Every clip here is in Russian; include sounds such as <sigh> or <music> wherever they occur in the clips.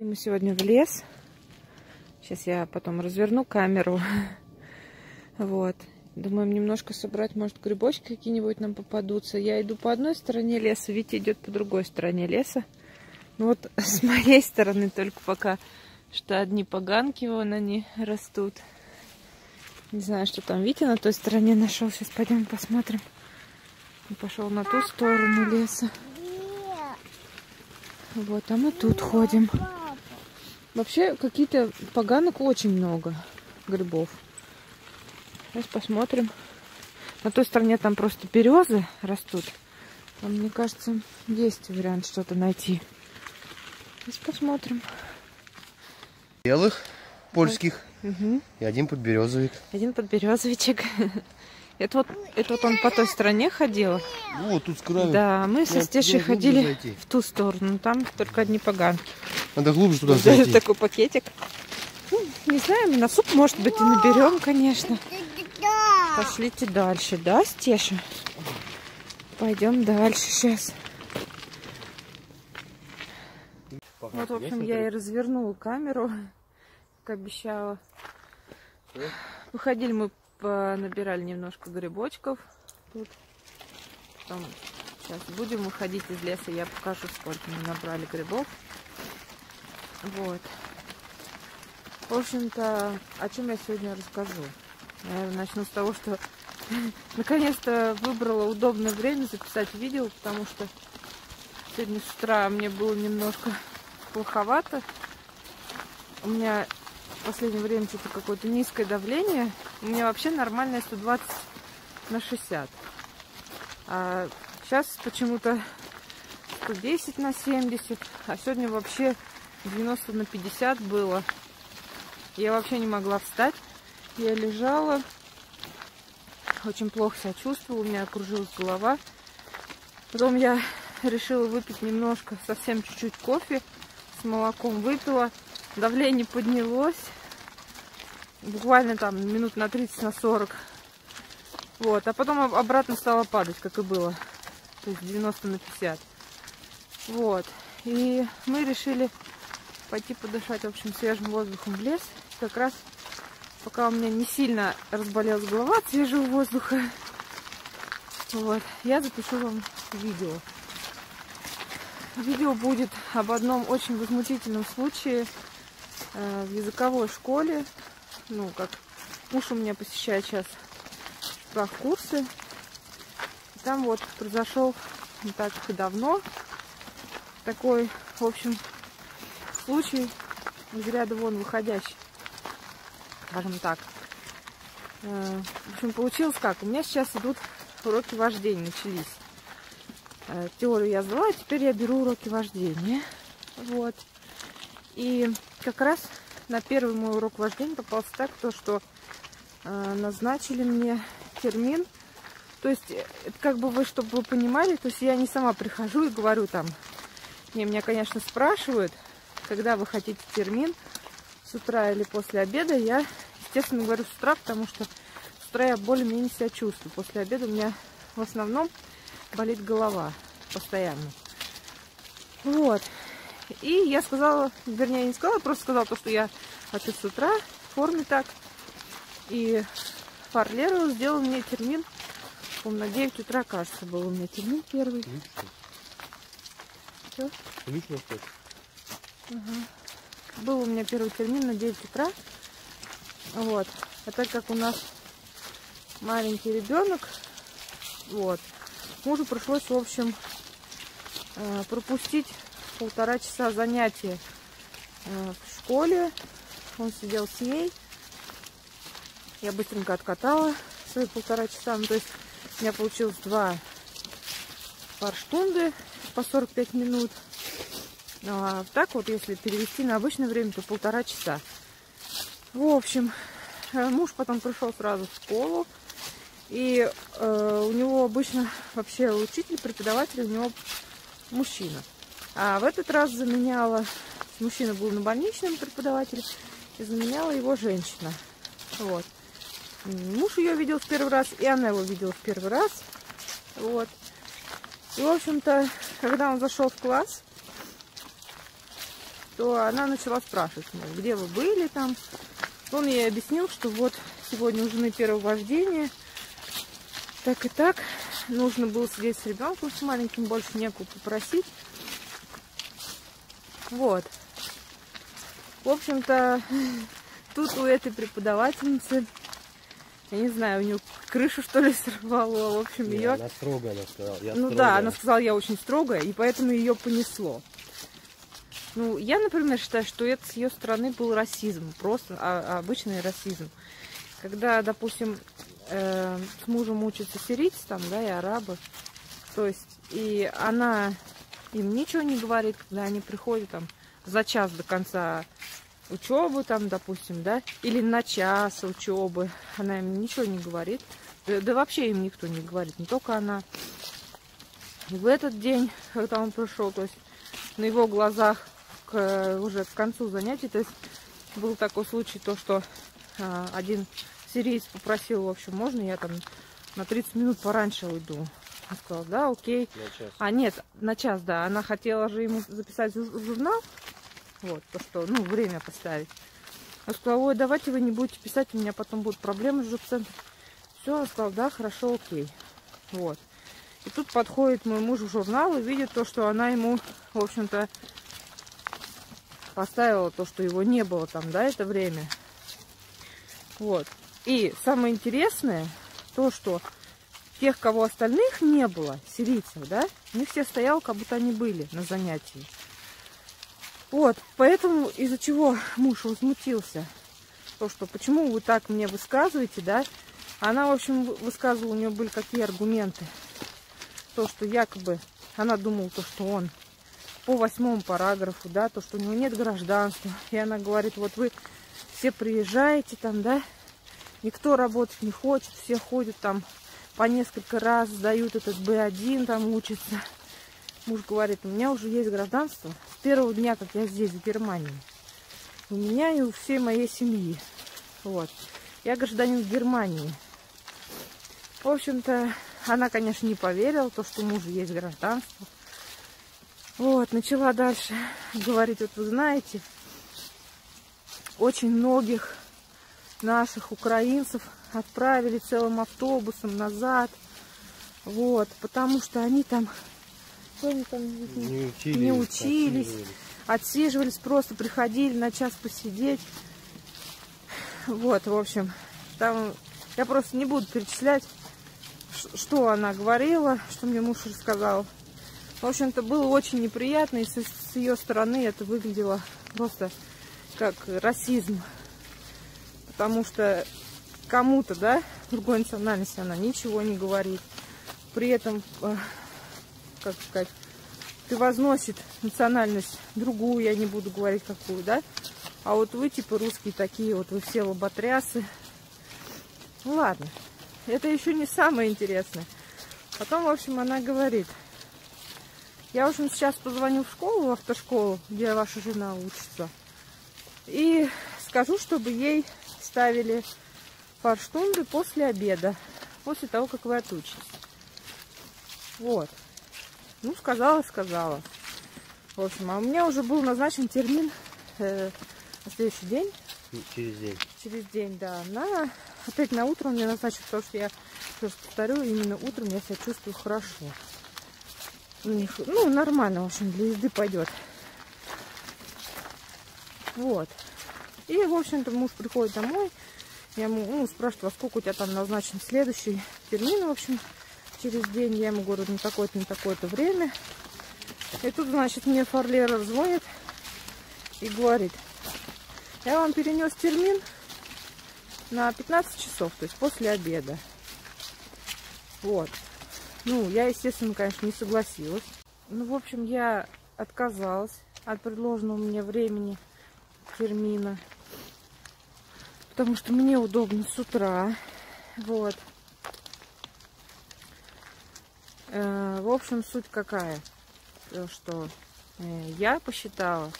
Мы сегодня в лес. Сейчас я потом разверну камеру. <laughs> Вот. Думаем немножко собрать, может, грибочки какие-нибудь нам попадутся. Я иду по одной стороне леса, Витя идет по другой стороне леса. Ну вот <laughs> с моей стороны только пока что одни поганки вон они растут. Не знаю, что там Витя на той стороне нашел. Сейчас пойдем посмотрим. Он пошел на ту сторону леса. Вот, а мы тут ходим. Вообще, какие-то поганок очень много грибов. Сейчас посмотрим. На той стороне там просто березы растут. А мне кажется, есть вариант что-то найти. Сейчас посмотрим. Белых, польских. Угу. И один подберезовик. Один подберезовичек. <laughs> Это вот, это вот он по той стороне ходил. Вот тут с краю. Да, мы со Стешей ходили в ту сторону. Там только одни поганки. Надо глубже туда зайти. такой пакетик. Ну, не знаю, на суп, может быть, и наберем, конечно. Пошлите дальше, да, Стеша? Пойдем дальше сейчас. Вот, в общем, я и развернула камеру, как обещала. Выходили мы, набирали немножко грибочков тут. Потом сейчас будем выходить из леса, я покажу, сколько мы набрали грибов. Вот. В общем-то, о чем я сегодня расскажу? Наверное, начну с того, что <laughs> наконец-то выбрала удобное время записать видео, потому что сегодня с утра мне было немножко плоховато. У меня в последнее время что-то какое-то низкое давление. У меня вообще нормальное 120 на 60. А сейчас почему-то 110 на 70. А сегодня вообще 90 на 50 было. Я вообще не могла встать. Я лежала. Очень плохо себя чувствовала. У меня кружилась голова. Потом я решила выпить немножко, совсем чуть-чуть кофе с молоком. Выпила. Давление поднялось. Буквально там минут на 30, на 40. Вот. А потом об- обратно стало падать, как и было. То есть 90 на 50. Вот. И мы решили пойти подышать, в общем, свежим воздухом в лес. Как раз пока у меня не сильно разболелась голова от свежего воздуха, вот, я запишу вам видео. Видео будет об одном очень возмутительном случае э, в языковой школе. Ну, как муж у меня посещает сейчас курсы. И там вот произошел не так и давно такой, в общем, случай из ряда вон выходящий, скажем так. Э, В общем, получилось как? У меня сейчас идут уроки вождения, начались. Э, Теорию я сдала, а теперь я беру уроки вождения. Вот. И как раз на первый мой урок вождения попался так, то, что э, назначили мне термин. То есть, это как бы вы, чтобы вы понимали, то есть я не сама прихожу и говорю там, не, меня, конечно, спрашивают, когда вы хотите термин, с утра или после обеда. Я, естественно, говорю с утра, потому что с утра я более-менее себя чувствую. После обеда у меня в основном болит голова постоянно. Вот. И я сказала, вернее, не сказала, просто сказала то, что я хочу с утра в форме так. И Фарлеру сделал мне термин, по-моему, на 9 утра, кажется, был у меня термин первый. Чё? Был у меня первый термин на 9 утра. Вот. А так как у нас маленький ребенок, вот, мужу пришлось, в общем, э, пропустить полтора часа занятия э, в школе. Он сидел с ней. Я быстренько откатала свои полтора часа. Ну, то есть у меня получилось два парштунды по 45 минут. А так вот, если перевести на обычное время, то полтора часа. В общем, э, муж потом пришел сразу в школу. И э, у него обычно вообще учитель, преподаватель, у него мужчина. А в этот раз заменяла, мужчина был на больничном преподавателе, и заменяла его женщина. Вот. Муж ее видел в первый раз, и она его видела в первый раз. Вот. И, в общем-то, когда он зашел в класс, то она начала спрашивать, мол, где вы были там. Он ей объяснил, что вот сегодня у жены первое вождение, так и так. Нужно было сидеть с ребенком с маленьким, больше некого попросить. Вот. В общем-то, <laughs> тут у этой преподавательницы, я не знаю, у нее крышу что ли <laughs> сорвало, в общем, Не, ее... Она строгая, она сказала. Я Ну строгая. да, она сказала, я очень строгая, и поэтому ее понесло. Ну, я, например, считаю, что это с ее стороны был расизм, просто а- обычный расизм. Когда, допустим, э, с мужем учатся сирийцы там, да, и арабы, то есть, и она им ничего не говорит, когда они приходят там за час до конца учебы, там, допустим, да, или на час учебы, она им ничего не говорит. Да, да вообще им никто не говорит, не только она. В этот день, когда он пришел, то есть на его глазах к- уже к концу занятий, то есть был такой случай, то, что а, один сириец попросил, в общем, можно я там на 30 минут пораньше уйду? Он сказал, да, окей. На час. А нет, на час, да. Она хотела же ему записать журнал, вот, то, что, ну, время поставить. Он сказал, ой, давайте вы не будете писать, у меня потом будут проблемы с жопцентром. Все, он сказал, да, хорошо, окей. Вот. И тут подходит мой муж в журнал и видит то, что она ему, в общем-то, поставила то, что его не было там, да, это время. Вот. И самое интересное, то, что тех, кого остальных не было, сирийцев, да, у них все стоял, как будто они были на занятии. Вот, поэтому из-за чего муж возмутился, то, что почему вы так мне высказываете, да, она, в общем, вы- высказывала, у нее были какие аргументы. То, что якобы она думала, то, что он по восьмому параграфу, да, то, что у него нет гражданства. И она говорит, вот вы все приезжаете там, да, никто работать не хочет, все ходят там по несколько раз, сдают этот Б1, там учатся. Муж говорит, у меня уже есть гражданство с первого дня, как я здесь, в Германии. У меня и у всей моей семьи. Вот. Я гражданин Германии. В общем-то, она, конечно, не поверила, то, что у мужа есть гражданство. Вот, начала дальше <laughs> говорить, вот вы знаете, очень многих наших украинцев отправили целым автобусом назад. Вот, потому что они там, они там Не учились. Не учились. отсиживались. отсиживались, просто приходили на час посидеть. Вот, в общем, там я просто не буду перечислять, что она говорила, что мне муж рассказал. В общем-то, было очень неприятно, и с, с ее стороны это выглядело просто как расизм. Потому что кому-то, да, другой национальности она ничего не говорит. При этом, э, как сказать, превозносит национальность другую, я не буду говорить какую, да? А вот вы, типа, русские такие, вот вы все лоботрясы. Ну ладно, это еще не самое интересное. Потом, в общем, она говорит, я, в общем, сейчас позвоню в школу, в автошколу, где ваша жена учится, и скажу, чтобы ей ставили фарштунды после обеда, после того, как вы отучитесь. Вот. Ну, сказала, сказала. В общем, а у меня уже был назначен термин э, на следующий день, Через день. через день, да, на опять на утро мне назначат, потому что я раз повторю, именно утром я себя чувствую хорошо. У них, ну, нормально, в общем, для езды пойдет. Вот. И, в общем-то, муж приходит домой, я ему ну, спрашиваю, во сколько у тебя там назначен следующий термин, в общем, через день. Я ему говорю, на такое-то, на такое-то время. И тут, значит, мне Фарлера звонит и говорит, я вам перенес термин на 15 часов, то есть после обеда. Вот. Ну, я, естественно, конечно, не согласилась. Ну, в общем, я отказалась от предложенного мне времени термина. Потому что мне удобно с утра. Вот. Э, В общем, суть какая? То, что э, я посчитала,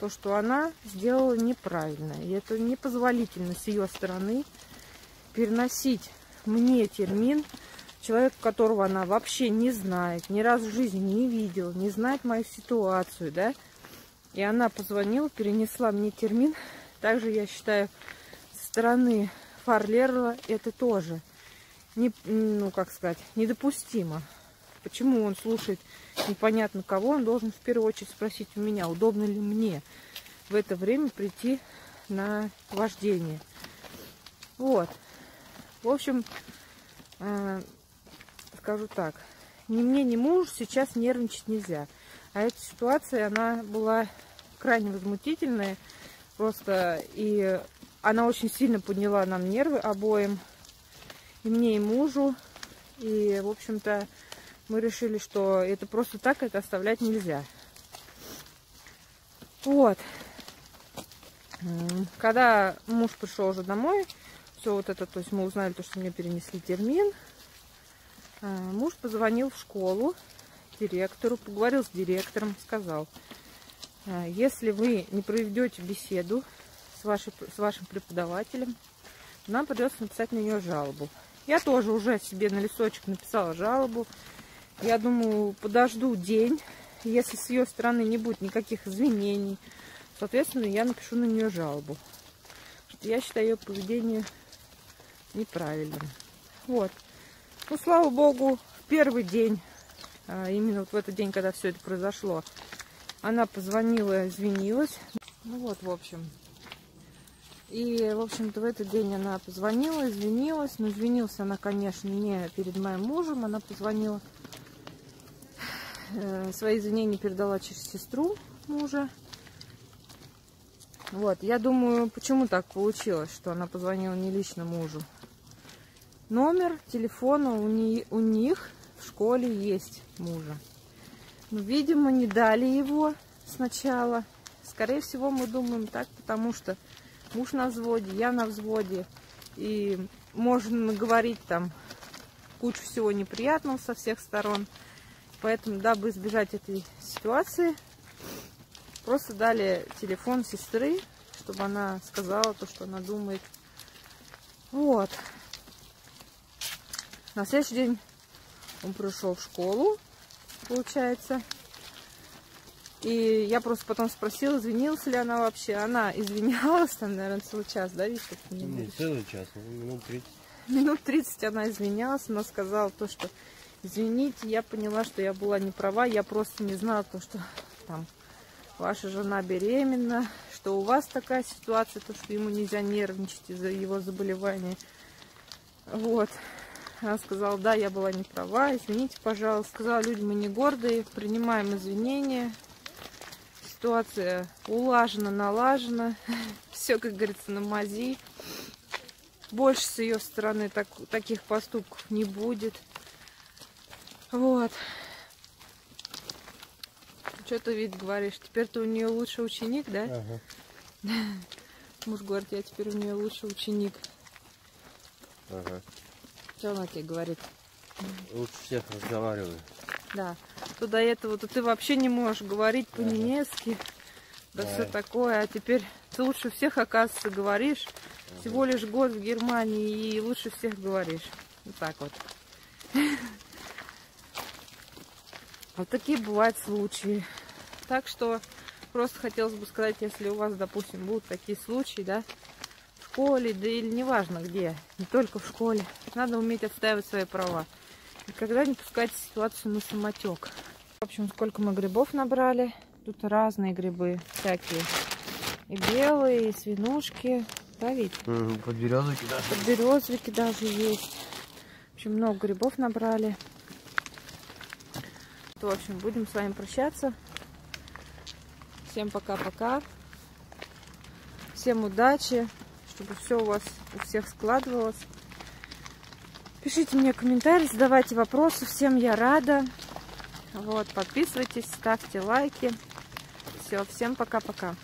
то, что она сделала неправильно. И это непозволительно с ее стороны переносить мне термин человека, которого она вообще не знает, ни разу в жизни не видела, не знает мою ситуацию, да, И она позвонила, перенесла мне термин. Также, я считаю, со стороны Фарлерла это тоже, не, ну, как сказать, недопустимо. Почему он слушает непонятно кого, он должен в первую очередь спросить у меня, удобно ли мне в это время прийти на вождение. Вот. В общем, э, скажу так, ни мне, ни мужу сейчас нервничать нельзя. А эта ситуация, она была крайне возмутительная. Просто и она очень сильно подняла нам нервы обоим. И мне, и мужу. И, в общем-то, мы решили, что это просто так это оставлять нельзя. Вот. Когда муж пришел уже домой, все вот это, то есть мы узнали, то, что мне перенесли термин, муж позвонил в школу директору, поговорил с директором, сказал, «А, если вы не проведете беседу с, вашей, с вашим преподавателем, нам придется написать на нее жалобу. Я тоже уже себе на листочек написала жалобу. Я думаю, подожду день. Если с ее стороны не будет никаких извинений, соответственно, я напишу на нее жалобу. Я считаю ее поведение неправильным. Вот. Ну, слава богу, в первый день, а, именно вот в этот день, когда все это произошло, она позвонила, извинилась. Ну вот, в общем. И, в общем-то, в этот день она позвонила, извинилась. Но извинилась она, конечно, не перед моим мужем. Она позвонила, э, свои извинения передала через сестру мужа. Вот, я думаю, почему так получилось, что она позвонила не лично мужу. Номер телефона у, не, у них в школе есть мужа. Но, видимо, не дали его сначала. Скорее всего, мы думаем так, потому что муж на взводе, я на взводе. И можно говорить там кучу всего неприятного со всех сторон. Поэтому, дабы избежать этой ситуации, просто дали телефон сестры, чтобы она сказала то, что она думает. Вот. На следующий день он пришел в школу, получается. И я просто потом спросила, извинилась ли она вообще. Она извинялась, там, наверное, целый час, да, видишь, Не, целый час, ну, минут 30. Минут 30 она извинялась, она сказала то, что извините, я поняла, что я была не права, я просто не знала то, что там ваша жена беременна, что у вас такая ситуация, то, что ему нельзя нервничать из-за его заболевания. Вот. Она сказала, да, я была не права, извините, пожалуйста. Сказала, люди, мы не гордые, принимаем извинения. Ситуация улажена, налажена. <laughs> Все, как говорится, на мази. Больше с ее стороны так, таких поступков не будет. Вот. Что ты, вид говоришь? Теперь ты у нее лучший ученик, да? Ага. <laughs> Муж говорит, я теперь у нее лучший ученик. Ага. Что она тебе говорит? Лучше всех разговариваю. Да. То до этого то ты вообще не можешь говорить по-немецки. Да, да все такое. А теперь ты лучше всех, оказывается, говоришь. Ага. Всего лишь год в Германии и лучше всех говоришь. Вот так вот. <laughs> Вот такие бывают случаи. Так что просто хотелось бы сказать, если у вас, допустим, будут такие случаи, да, школе, да или неважно где, не только в школе. Надо уметь отстаивать свои права. Никогда не пускайте ситуацию на самотек. В общем, сколько мы грибов набрали. Тут разные грибы всякие. И белые, и свинушки. Да, ведь? Подберезовики даже. Подберезовики даже есть. В общем, много грибов набрали. В общем, будем с вами прощаться. Всем пока-пока. Всем удачи чтобы все у вас у всех складывалось. Пишите мне комментарии, задавайте вопросы. Всем я рада. Вот, подписывайтесь, ставьте лайки. Все, всем пока-пока.